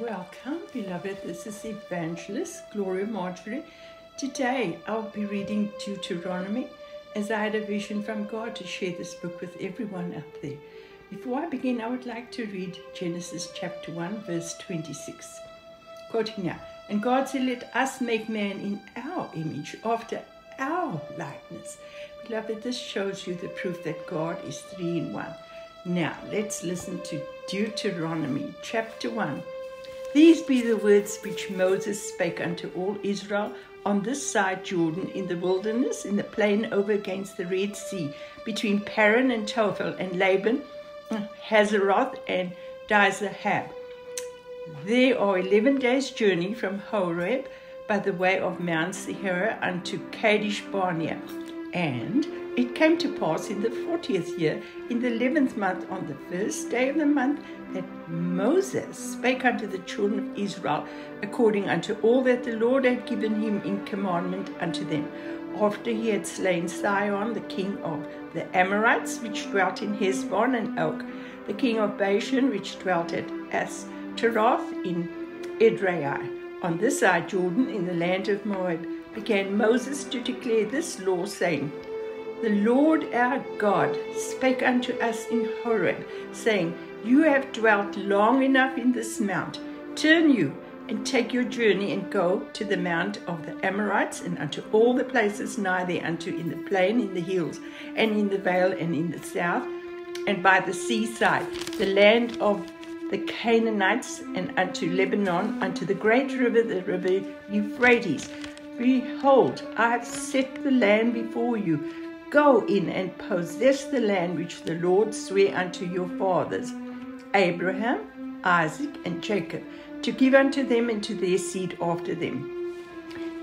Welcome, beloved. This is Evangelist Gloria Marjorie. Today I'll be reading Deuteronomy as I had a vision from God to share this book with everyone out there. Before I begin, I would like to read Genesis chapter 1, verse 26. Quoting now, And God said, Let us make man in our image, after our likeness. Beloved, this shows you the proof that God is three in one. Now, let's listen to Deuteronomy chapter 1. These be the words which Moses spake unto all Israel on this side Jordan in the wilderness, in the plain over against the Red Sea, between Paran and Tophel and Laban, Hazeroth and Dizahab. There are eleven days' journey from Horeb by the way of Mount Seir unto Kadesh Barnea. And it came to pass in the fortieth year, in the eleventh month, on the first day of the month, that Moses spake unto the children of Israel according unto all that the Lord had given him in commandment unto them, after he had slain Sihon, the king of the Amorites, which dwelt in Heshbon and Og, the king of Bashan, which dwelt at Ashtaroth in Edrei. On this side Jordan, in the land of Moab, began Moses to declare this law, saying, The Lord our God spake unto us in Horeb, saying, You have dwelt long enough in this mount. Turn you and take your journey and go to the mount of the Amorites and unto all the places nigh there, unto in the plain, in the hills, and in the vale, and in the south, and by the seaside, the land of the Canaanites, and unto Lebanon, unto the great river, the river Euphrates Behold, I have set the land before you. Go in and possess the land which the Lord sware unto your fathers, Abraham, Isaac, and Jacob, to give unto them and to their seed after them.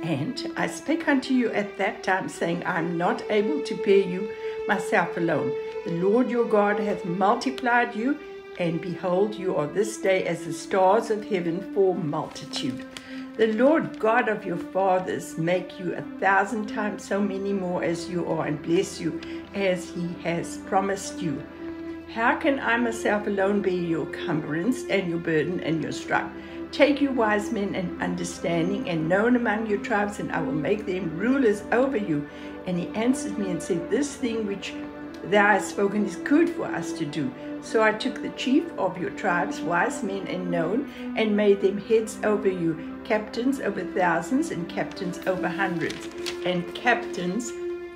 And I spake unto you at that time, saying, I am not able to bear you myself alone. The Lord your God hath multiplied you, and behold, you are this day as the stars of heaven for multitude. The Lord God of your fathers make you a thousand times so many more as you are, and bless you as he has promised you. How can I myself alone be your cumbrance and your burden and your strife? Take you wise men and understanding and known among your tribes, and I will make them rulers over you. And he answered me and said, This thing which thou hast spoken is good for us to do. So I took the chief of your tribes, wise men and known, and made them heads over you, captains over thousands, and captains over hundreds, and captains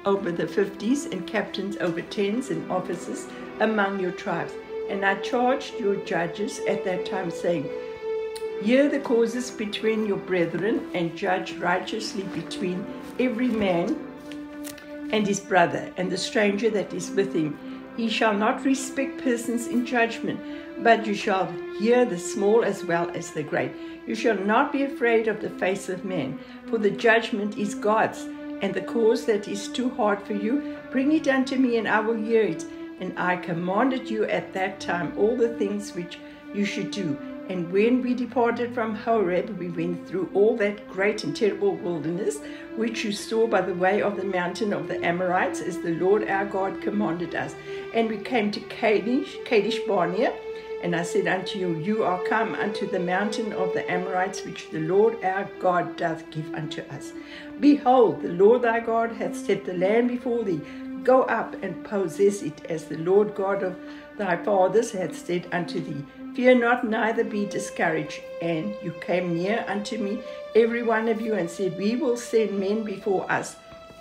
over the fifties, and captains over tens, and officers among your tribes. And I charged your judges at that time, saying, Hear the causes between your brethren, and judge righteously between every man and his brother, and the stranger that is with him. He shall not respect persons in judgment, but you shall hear the small as well as the great. You shall not be afraid of the face of men, for the judgment is God's, and the cause that is too hard for you, bring it unto me, and I will hear it. And I commanded you at that time all the things which you should do. And when we departed from Horeb, we went through all that great and terrible wilderness, which you saw by the way of the mountain of the Amorites, as the Lord our God commanded us. And we came to Kadesh, Kadesh Barnea, and I said unto you, You are come unto the mountain of the Amorites, which the Lord our God doth give unto us. Behold, the Lord thy God hath set the land before thee. Go up and possess it, as the Lord God of thy fathers hath said unto thee. Fear not, neither be discouraged. And you came near unto me, every one of you, and said, We will send men before us,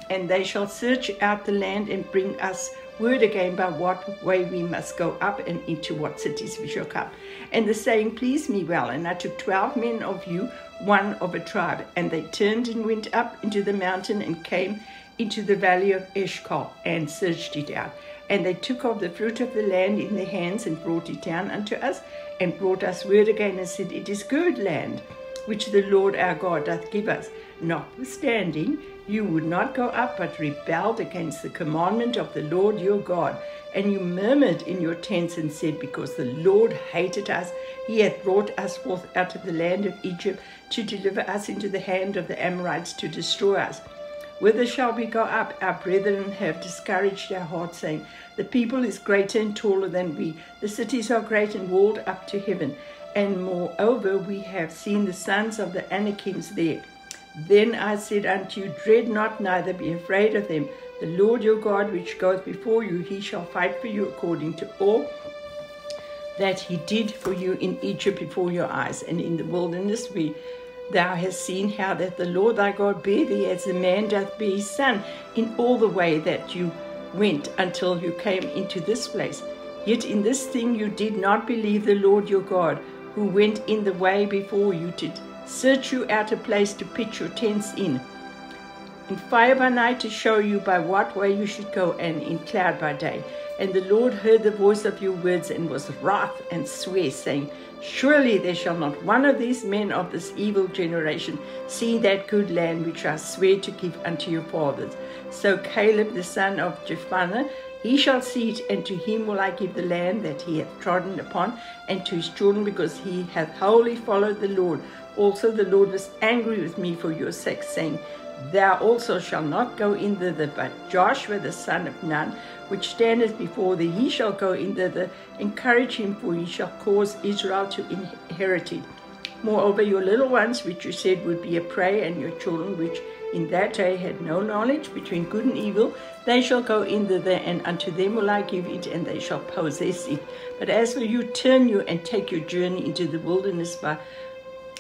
and they shall search out the land and bring us word again by what way we must go up and into what cities we shall come. And the saying pleased me well, and I took twelve men of you, one of a tribe, and they turned and went up into the mountain and came into the valley of Eshcol and searched it out. And they took of the fruit of the land in their hands and brought it down unto us, and brought us word again and said, It is good land, which the Lord our God doth give us. Notwithstanding, you would not go up, but rebelled against the commandment of the Lord your God. And you murmured in your tents and said, Because the Lord hated us, he hath brought us forth out of the land of Egypt to deliver us into the hand of the Amorites to destroy us. Whither shall we go up? Our brethren have discouraged our hearts, saying, The people is greater and taller than we. The cities are great and walled up to heaven. and moreover we have seen the sons of the Anakims there. Then I said unto you, Dread not, neither be afraid of them. The Lord your God, which goes before you, he shall fight for you according to all that he did for you in Egypt before your eyes, and in the wilderness we thou hast seen how that the Lord thy God bare thee as a man doth bear his son in all the way that you went until you came into this place. Yet in this thing you did not believe the Lord your God, who went in the way before you to search you out a place to pitch your tents in. In fire by night to show you by what way you should go, and in cloud by day. And the Lord heard the voice of your words and was wrath and sware, saying, Surely there shall not one of these men of this evil generation see that good land which I swear to give unto your fathers. So Caleb the son of Jephunneh, he shall see it, and to him will I give the land that he hath trodden upon, and to his children, because he hath wholly followed the Lord. Also the Lord was angry with me for your sake, saying, Thou also shalt not go in thither, but Joshua the son of Nun, which standeth before thee, he shall go in thither. Encourage him, for he shall cause Israel to inherit it. Moreover, your little ones, which you said would be a prey, and your children, which in that day had no knowledge between good and evil, they shall go in thither, and unto them will I give it, and they shall possess it. But as for you, turn you and take your journey into the wilderness by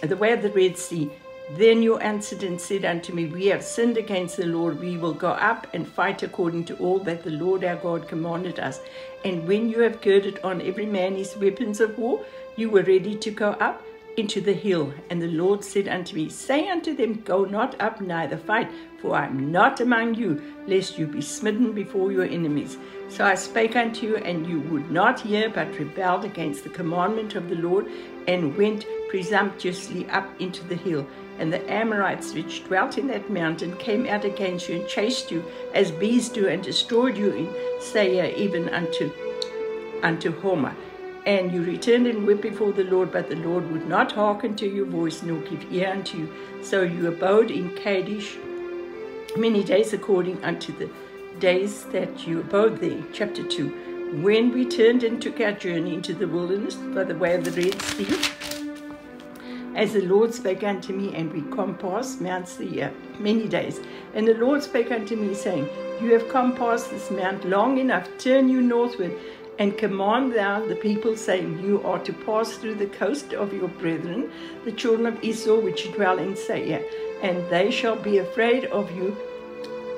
the way of the Red Sea. Then you answered and said unto me, We have sinned against the Lord. We will go up and fight according to all that the Lord our God commanded us. And when you have girded on every man his weapons of war, you were ready to go up into the hill. And the Lord said unto me, Say unto them, Go not up, neither fight, for I am not among you, lest you be smitten before your enemies. So I spake unto you, and you would not hear, but rebelled against the commandment of the Lord, and went presumptuously up into the hill. And the Amorites which dwelt in that mountain came out against you and chased you as bees do, and destroyed you in Seir, even unto unto Hormah. And you returned and wept before the Lord, but the Lord would not hearken to your voice, nor give ear unto you. So you abode in Kadesh many days according unto the days that you abode there. Chapter 2. When we turned and took our journey into the wilderness by the way of the Red Sea, as the Lord spake unto me, and we compassed Mount Seir many days. And the Lord spake unto me, saying, You have compassed this mount long enough, turn you northward, and command thou the people, saying, You are to pass through the coast of your brethren, the children of Esau, which dwell in Seir, and they shall be afraid of you.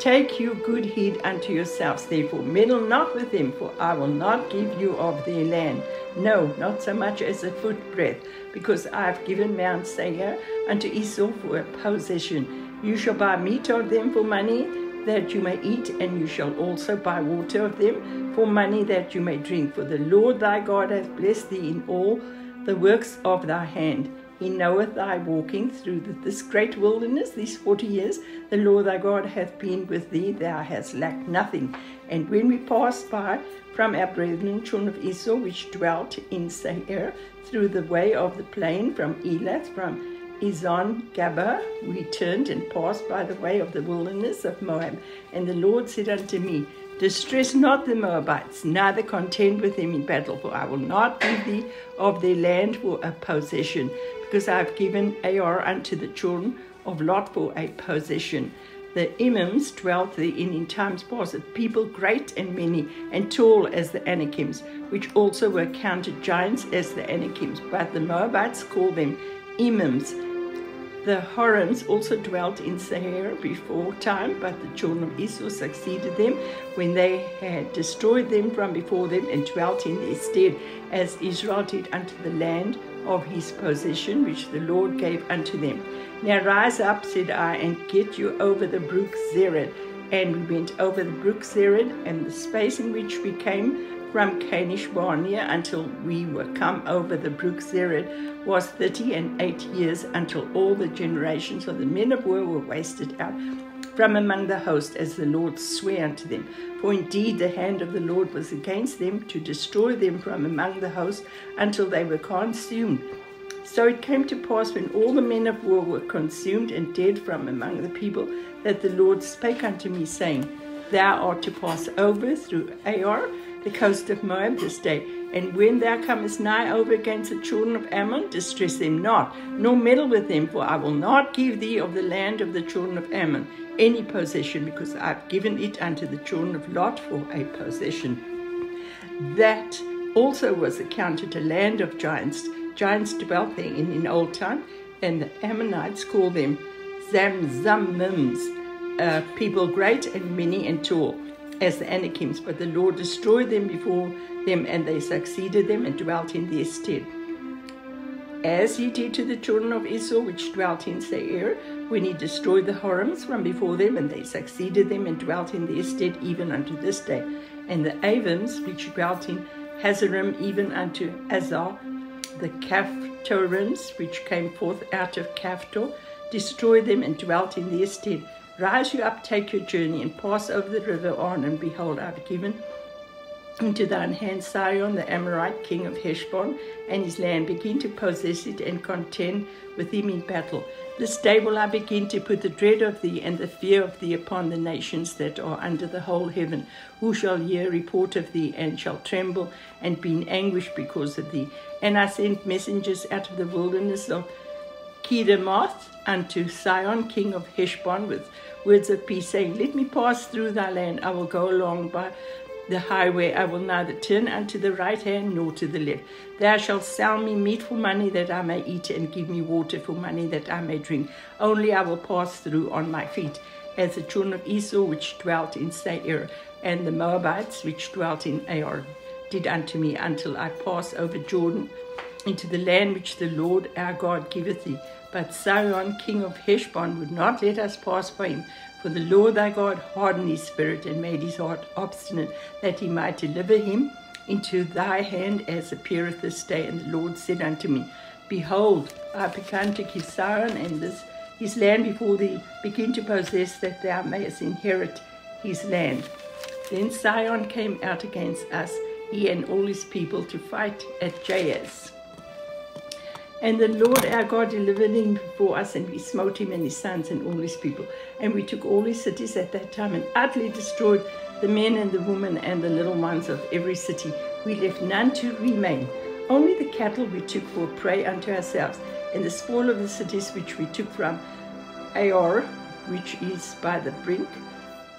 Take you good heed unto yourselves, therefore meddle not with them, for I will not give you of their land, no, not so much as a footbreadth, because I have given Mount Seir unto Esau for a possession. You shall buy meat of them for money, that you may eat, and you shall also buy water of them for money that you may drink. For the Lord thy God hath blessed thee in all the works of thy hand. He knoweth thy walking through this great wilderness these forty years. The Lord thy God hath been with thee, thou hast lacked nothing. And when we passed by from our brethren, children of Esau, which dwelt in Seir, through the way of the plain from Elath, from Ezion Geber, we turned and passed by the way of the wilderness of Moab. And the Lord said unto me, Distress not the Moabites, neither contend with them in battle, for I will not give thee of their land for a possession, because I have given Ar unto the children of Lot for a possession. The Emims dwelt therein in times past, a people great and many, and tall as the Anakims, which also were counted giants as the Anakims. But the Moabites called them Emims. The Horims also dwelt in Seir before time, but the children of Esau succeeded them when they had destroyed them from before them and dwelt in their stead, as Israel did unto the land of his possession, which the Lord gave unto them. Now rise up, said I, and get you over the brook Zered. And we went over the brook Zered, and the space in which we came from Kadesh Barnea until we were come over the brook Zered was thirty and eight years until all the generations of the men of war were wasted out from among the host as the Lord sware unto them. For indeed the hand of the Lord was against them to destroy them from among the host until they were consumed. So it came to pass when all the men of war were consumed and dead from among the people that the Lord spake unto me, saying, Thou art to pass over through Ar the coast of Moab this day, And when thou comest nigh over against the children of Ammon, distress them not, nor meddle with them, for I will not give thee of the land of the children of Ammon any possession, because I have given it unto the children of Lot for a possession. That also was accounted a land of giants. Giants dwelt there in, old time, and the Ammonites called them Zamzummims, uh, people great and many and tall as the Anakims, but the Lord destroyed them before them, and they succeeded them and dwelt in their stead. As he did to the children of Israel, which dwelt in Seir, when he destroyed the Horims from before them, and they succeeded them and dwelt in their stead even unto this day. And the Avims, which dwelt in Hazerim, even unto Azar, the Caphtorims, which came forth out of Caphtor, destroyed them and dwelt in their stead. Rise you up, take your journey, and pass over the river Arnon. Behold, I have given into thine hand Sihon, the Amorite king of Heshbon, and his land. Begin to possess it and contend with him in battle. This day will I begin to put the dread of thee and the fear of thee upon the nations that are under the whole heaven, who shall hear report of thee and shall tremble and be in anguish because of thee. And I sent messengers out of the wilderness of Kedemoth unto Sihon, king of Heshbon, with words of peace, saying, Let me pass through thy land. I will go along by the highway. I will neither turn unto the right hand nor to the left. Thou shalt sell me meat for money that I may eat, and give me water for money that I may drink. Only I will pass through on my feet, as the children of Esau which dwelt in Seir, and the Moabites which dwelt in Ar did unto me, until I pass over Jordan into the land which the Lord our God giveth thee. But Sihon, king of Heshbon, would not let us pass by him. For the Lord thy God hardened his spirit and made his heart obstinate, that he might deliver him into thy hand as appeareth this day. And the Lord said unto me, Behold, I have to give Sihon and this his land before thee. Begin to possess, that thou mayest inherit his land. Then Sihon came out against us, he and all his people, to fight at Jahaz. And the Lord our God delivered him before us, and we smote him and his sons and all his people. And we took all his cities at that time and utterly destroyed the men and the women and the little ones of every city. We left none to remain. Only the cattle we took for prey unto ourselves, and the spoil of the cities which we took from Aroer, which is by the brink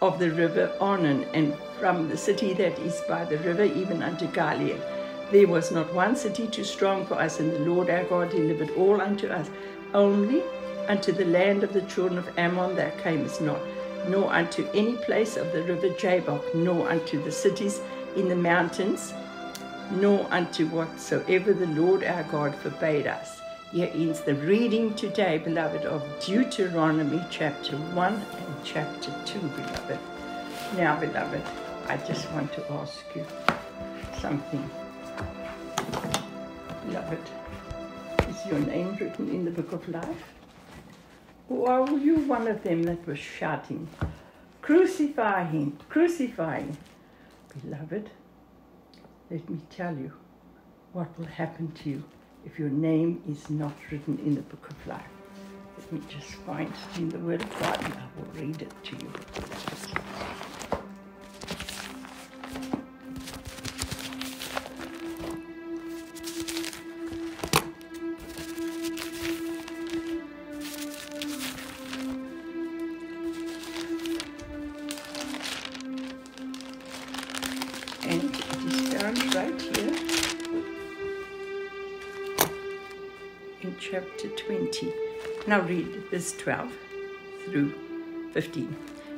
of the river Arnon, and from the city that is by the river even unto Gilead there was not one city too strong for us, and the Lord our God delivered all unto us. Only unto the land of the children of Ammon thou camest not, nor unto any place of the river Jabbok, nor unto the cities in the mountains, nor unto whatsoever the Lord our God forbade us. Here ends the reading today, beloved, of Deuteronomy chapter 1 and chapter 2, beloved. Now, beloved, I just want to ask you something. Beloved, is your name written in the book of life? Or are you one of them that was shouting, Crucify him, crucify him? Beloved, let me tell you what will happen to you if your name is not written in the book of life. Let me just find it in the Word of God and I will read it to you. Now read verse 12 through 15.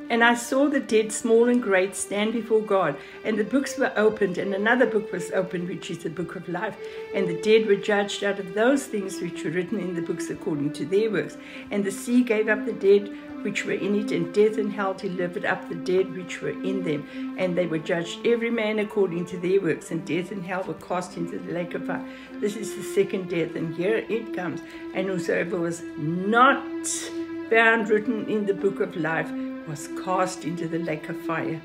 And I saw the dead, small and great, stand before God, and the books were opened, and another book was opened, which is the book of life. And the dead were judged out of those things which were written in the books according to their works. And the sea gave up the dead which were in it, and death and hell delivered up the dead which were in them. And they were judged every man according to their works, and death and hell were cast into the lake of fire. This is the second death, and here it comes. And whosoever was not found written in the book of life was cast into the lake of fire.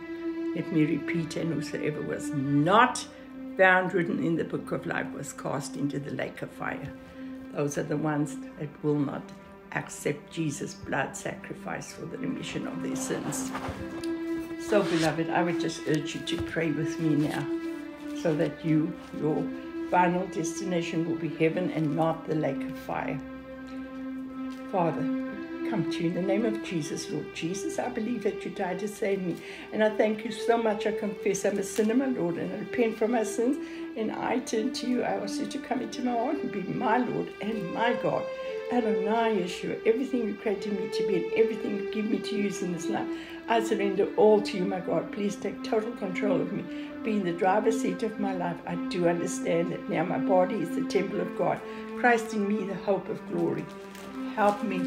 Let me repeat, and whosoever was not found written in the book of life was cast into the lake of fire. Those are the ones that will not accept Jesus' blood sacrifice for the remission of their sins. So, beloved, I would just urge you to pray with me now. so that you, your final destination will be heaven and not the lake of fire. Father, come to you in the name of Jesus, Lord Jesus. I believe that you died to save me. And I thank you so much. I confess I'm a sinner, my Lord, and I repent for my sins. And I turn to you. I ask you to come into my heart and be my Lord and my God. Adonai Yeshua, everything you created me to be and everything you give me to use in this life, I surrender all to you, my God. Please take total control of me. Be in the driver's seat of my life. I do understand that now my body is the temple of God. Christ in me, the hope of glory. Help me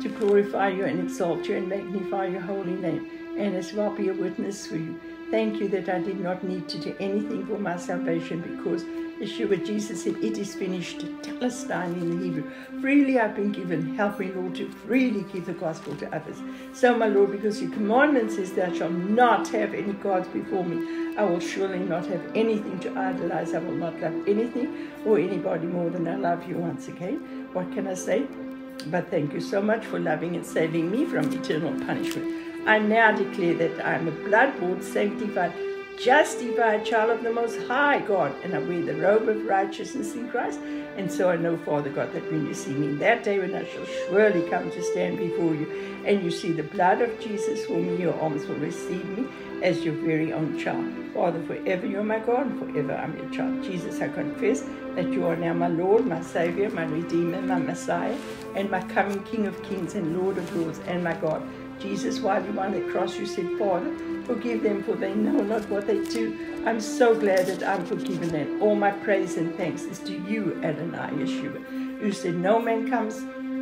to glorify you and exalt you and magnify your holy name, and as well be a witness for you. Thank you that I did not need to do anything for my salvation because Yeshua, Jesus said, It is finished. Telestai in the Hebrew. Freely I've been given. Help me, Lord, to freely give the gospel to others. So, my Lord, because your commandment says, Thou shalt not have any gods before me, I will surely not have anything to idolize. I will not love anything or anybody more than I love you once again. What can I say? But thank you so much for loving and saving me from eternal punishment. I now declare that I am a blood-bought, sanctified, justified child of the Most High God, and I wear the robe of righteousness in Christ. And so I know, Father God, that when you see me in that day when I shall surely come to stand before you, and you see the blood of Jesus for me, your arms will receive me as your very own child. Father, forever you're my God, and forever I'm your child. Jesus, I confess that you are now my Lord, my Savior, my Redeemer, my Messiah, and my coming King of Kings and Lord of Lords, and my God. Jesus, while you were on the cross, you said, Father, forgive them for they know not what they do. I'm so glad that I'm forgiven and all my praise and thanks is to you, Adonai Yeshua. You said, no man comes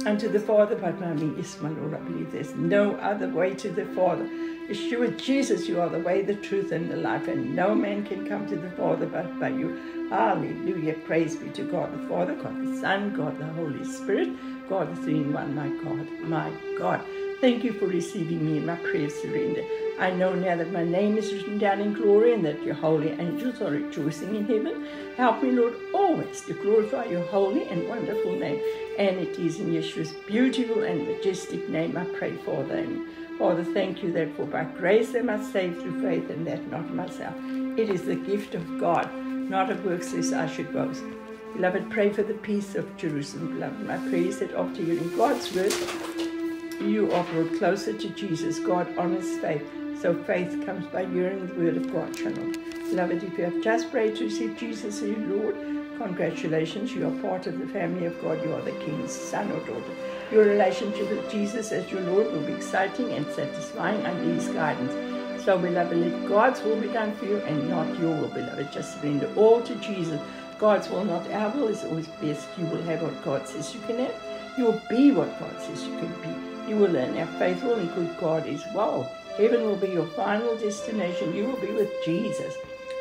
unto the Father but by me. Yes, my Lord, I believe there's no other way to the Father. Yeshua, Jesus, you are the way, the truth, and the life, and no man can come to the Father but by you. Hallelujah. Praise be to God the Father, God the Son, God the Holy Spirit, God the Three in One, my God, my God. Thank you for receiving me in my prayer of surrender. I know now that my name is written down in glory and that your holy angels are rejoicing in heaven. Help me, Lord, always to glorify your holy and wonderful name. And it is in Yeshua's beautiful and majestic name I pray for them. Father, thank you that for by grace am I saved through faith and that not myself. It is the gift of God, not of works lest I should boast. Beloved, pray for the peace of Jerusalem, beloved. My prayer is that after hearing God's word, you are brought closer to Jesus. God honors faith. So faith comes by hearing the word of God, channel. Beloved, if you have just prayed to receive Jesus as your Lord, congratulations. You are part of the family of God. You are the King's son or daughter. Your relationship with Jesus as your Lord will be exciting and satisfying under his guidance. So, beloved, let God's will be done for you and not your will, beloved. Just surrender all to Jesus. God's will, not our will, is always best. You will have what God says you can have. You will be what God says you can be. You will learn how faithful and good God is. Wow, heaven will be your final destination. You will be with Jesus.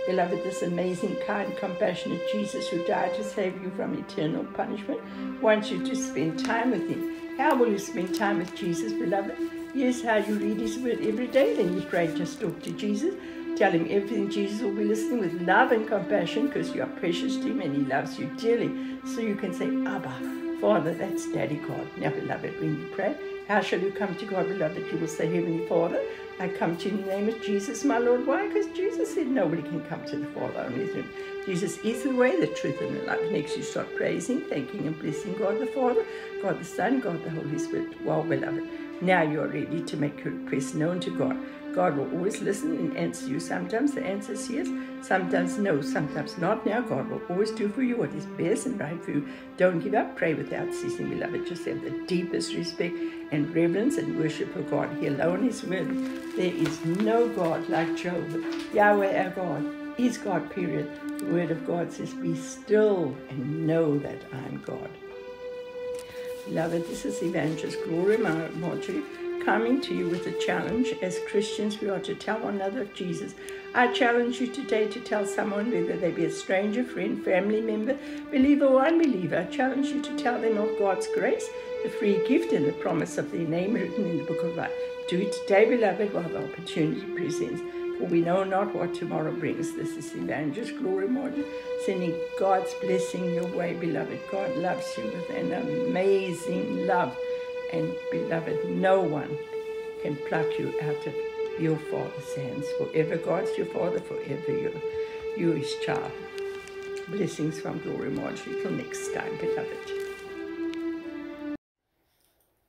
Beloved, this amazing, kind, compassionate Jesus who died to save you from eternal punishment wants you to spend time with him. How will you spend time with Jesus, beloved? Yes, how you read his word every day, then you pray, just talk to Jesus. Tell him everything. Jesus will be listening with love and compassion because you are precious to him and he loves you dearly. So you can say, Abba, Father, that's Daddy God. Now, beloved, when you pray, how shall you come to God, beloved? You will say, Heavenly Father, I come to you in the name of Jesus, my Lord. Why? Because Jesus said nobody can come to the Father only through. Jesus is the way, the truth, and the life. Next, you start praising, thanking, and blessing God the Father, God the Son, God the Holy Spirit. Well, beloved, now you are ready to make your request known to God. God will always listen and answer you. Sometimes the answer is yes, sometimes no, sometimes not. Now God will always do for you what is best and right for you. Don't give up. Pray without ceasing, beloved. Just have the deepest respect and reverence and worship for God. He alone is worthy. There is no God like Jehovah. Yahweh our God is God, period. The word of God says, Be still and know that I am God. Beloved, this is Evangelist Gloria Marjorie coming to you with a challenge. As Christians, we are to tell one another of Jesus. I challenge you today to tell someone, whether they be a stranger, friend, family member, believer, or unbeliever, I challenge you to tell them of God's grace, the free gift, and the promise of their name written in the book of life. Do it today, beloved, while the opportunity presents. We know not what tomorrow brings. This is Evangelist Gloria Marjorie, sending God's blessing your way, beloved. God loves you with an amazing love. And beloved, no one can pluck you out of your Father's hands. Forever God's your Father, forever you. you his child. Blessings from Gloria Marjorie. Till next time, beloved.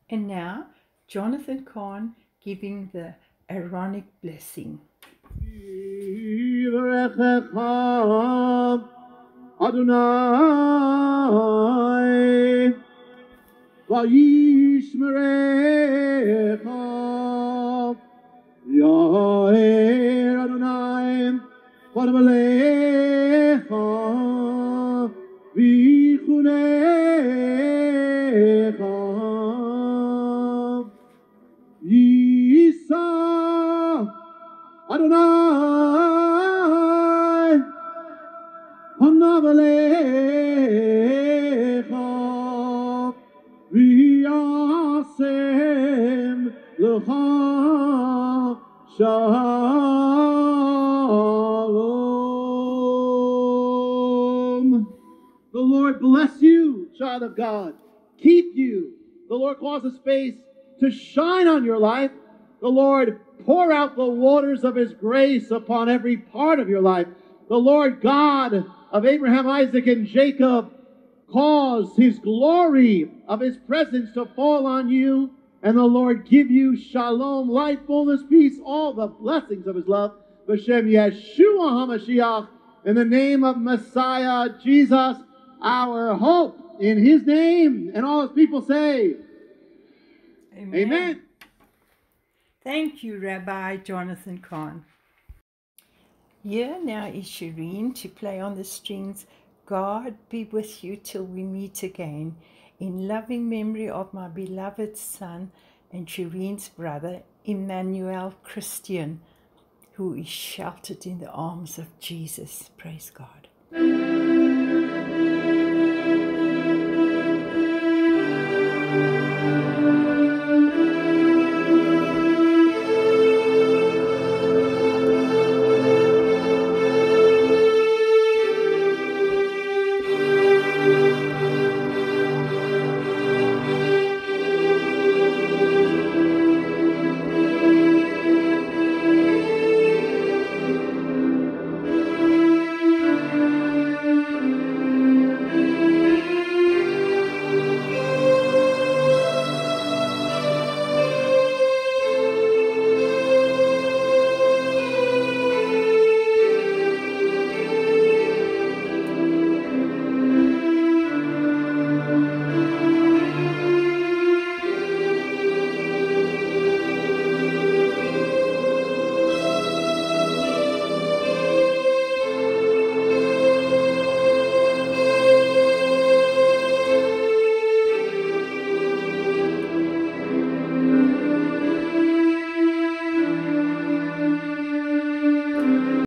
And now, Jonathan Cahn giving the Aaronic blessing. Adonai Vayishmerecha Yair Adonai Vadavalecha you, child of God. Keep you. The Lord cause His face to shine on your life. The Lord pour out the waters of His grace upon every part of your life. The Lord God of Abraham, Isaac, and Jacob cause His glory of His presence to fall on you. And the Lord give you shalom, life, fullness, peace, all the blessings of His love. B'Shem Yeshua HaMashiach, in the name of Messiah Jesus, our hope. In His name, and all His people say, Amen. Amen. Thank you, Rabbi Jonathan Cahn. Here now is Shireen to play on the strings. God be with you till we meet again. In loving memory of my beloved son and Shireen's brother, Emmanuel Christian, who is sheltered in the arms of Jesus. Praise God.